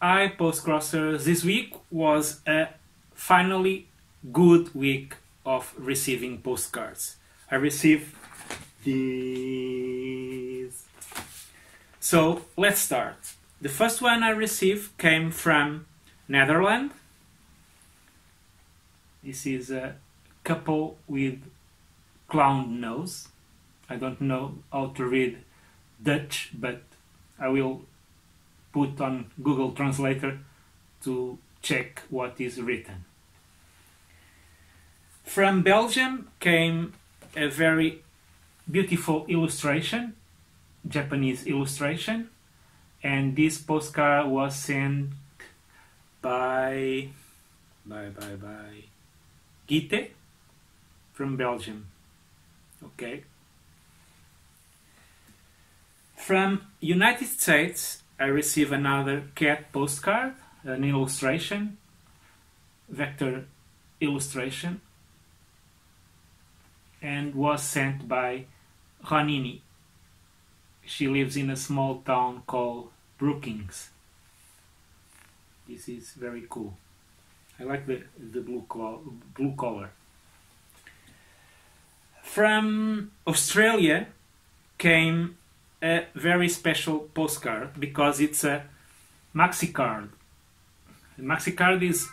Hi, Postcrossers. This week was a finally good week of receiving postcards. I received these. So let's start. The first one I received came from Netherlands. This is a couple with clown nose. I don't know how to read Dutch, but I will put on Google Translator to check what is written. From Belgium came a very beautiful illustration, Japanese illustration, and this postcard was sent by by by by Gite from Belgium. Okay. From United States, I receive another cat postcard, an illustration, vector illustration, and was sent by Ronini. She lives in a small town called Brookings. This is very cool. I like the, the blue, col- blue color. From Australia came a very special postcard because it's a maxi card. A maxi card is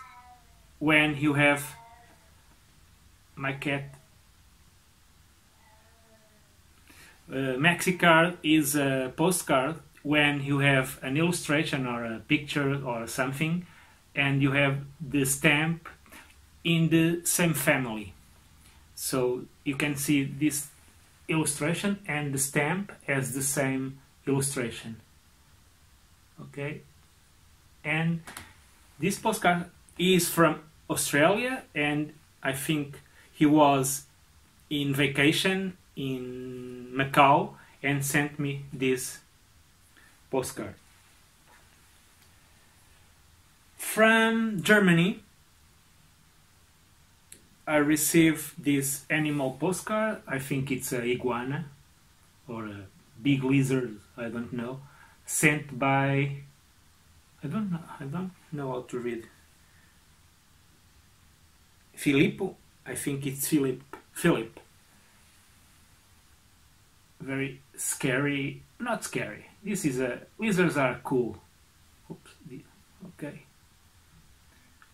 when you have my cat. Uh, maxi card is a postcard when you have an illustration or a picture or something and you have the stamp in the same family. So you can see this illustration and the stamp as the same illustration. Okay, and this postcard is from Australia, and I think he was in vacation in Macau and sent me this postcard. From Germany, I received this animal postcard. I think it's a iguana or a big lizard. I don't know. Sent by I don't know. I don't know how to read. Filippo. I think it's Philip. Philip. Very scary. Not scary. This is a lizards are cool. Oops. Okay.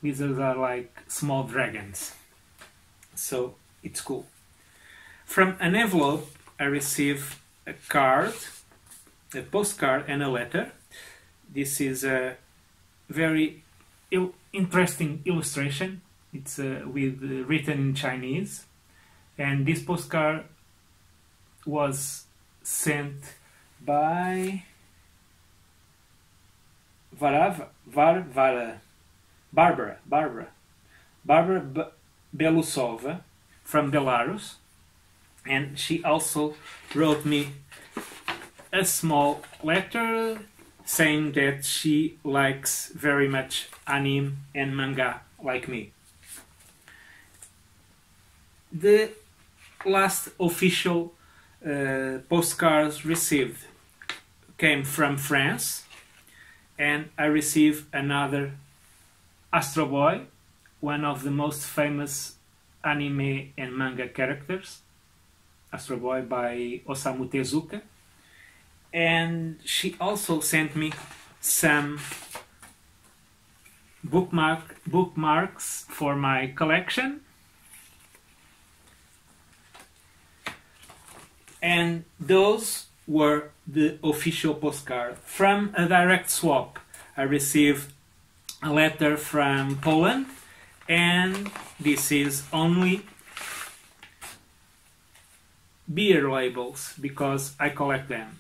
Lizards are like small dragons so it's cool. From an envelope, I receive a card, a postcard, and a letter. This is a very il- interesting illustration. It's uh, with uh, written in Chinese, and this postcard was sent by Varav, Var, Vara, Barbara, Barbara, Barbara. B- Belousova from Belarus, and she also wrote me a small letter saying that she likes very much anime and manga like me. The last official uh, postcards received came from France, and I received another Astro Boy one of the most famous anime and manga characters, Astro Boy by Osamu Tezuka. And she also sent me some bookmark bookmarks for my collection. And those were the official postcard. From a direct swap, I received a letter from Poland and this is only beer labels because I collect them.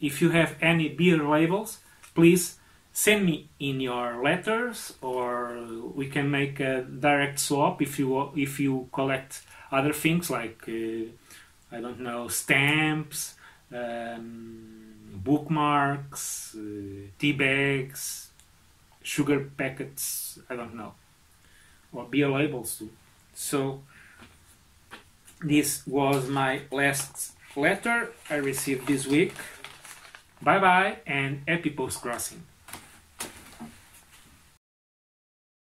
If you have any beer labels, please send me in your letters or we can make a direct swap if you if you collect other things like uh, I don't know stamps, um, bookmarks, uh, tea bags, sugar packets. I don't know or beer labels to. So this was my last letter I received this week. Bye bye and happy post crossing.